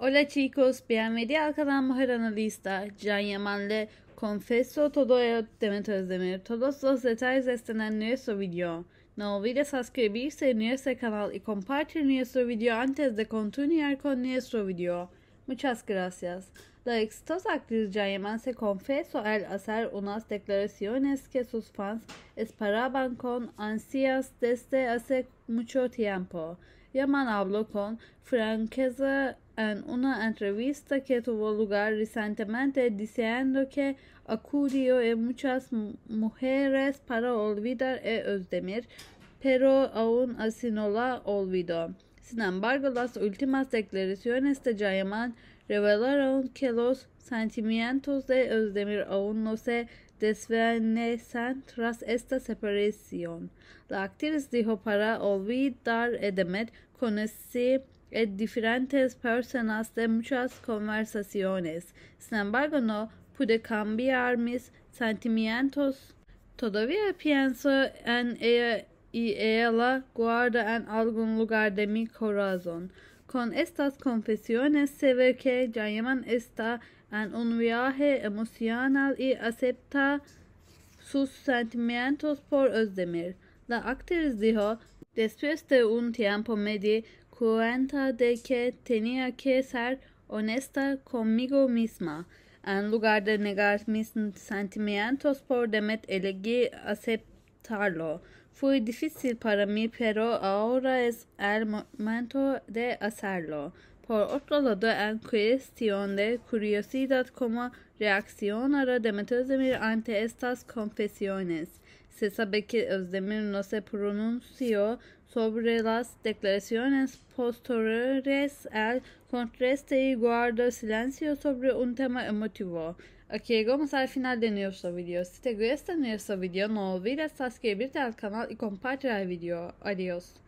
Hola chicos, bienvenidos al canal Mujer Analista. Ya llamarle confeso todo el Demet Özdemir. Todos los detalles están en nuestro video. No olvides suscribirse a nuestro canal y compartir nuestro video antes de continuar con nuestro video. Muchas gracias. La exitosa actriz Yaman se confesó al hacer unas declaraciones que sus fans esperaban con ansias desde hace mucho tiempo. Yaman habló con franqueza en una entrevista que tuvo lugar recientemente diciendo que acudió a muchas mujeres para olvidar a Özdemir, pero aún así no la olvidó. Sin embargo, las últimas declaraciones de Yaman revelaron que los sentimientos de Özdemir aún no se desvanecen tras esta separación. La actriz dijo para olvidar a Demet conocí a diferentes personas de muchas conversaciones. Sin embargo, no pude cambiar mis sentimientos. Todavía pienso en ella y ella la guarda en algún lugar de mi corazón. Con estas confesiones se ve que Jayaman está en un viaje emocional y acepta sus sentimientos por Özdemir. La actriz dijo, después de un tiempo me di cuenta de que tenía que ser honesta conmigo misma. En lugar de negar mis sentimientos por Demet, elegí aceptarlo. Fue difícil para mí, pero ahora es el momento de hacerlo. Por otro lado, en cuestión de curiosidad, ¿cómo reaccionará Demet Özdemir ante estas confesiones? Se sabe que Özdemir no se pronunció sobre las declaraciones posteriores al contraste y guarda silencio sobre un tema emotivo. Aquí llegamos al final de nuestro video. Si te gusta nuestro video, no olvides suscribirte al canal y compartir el video. Adiós.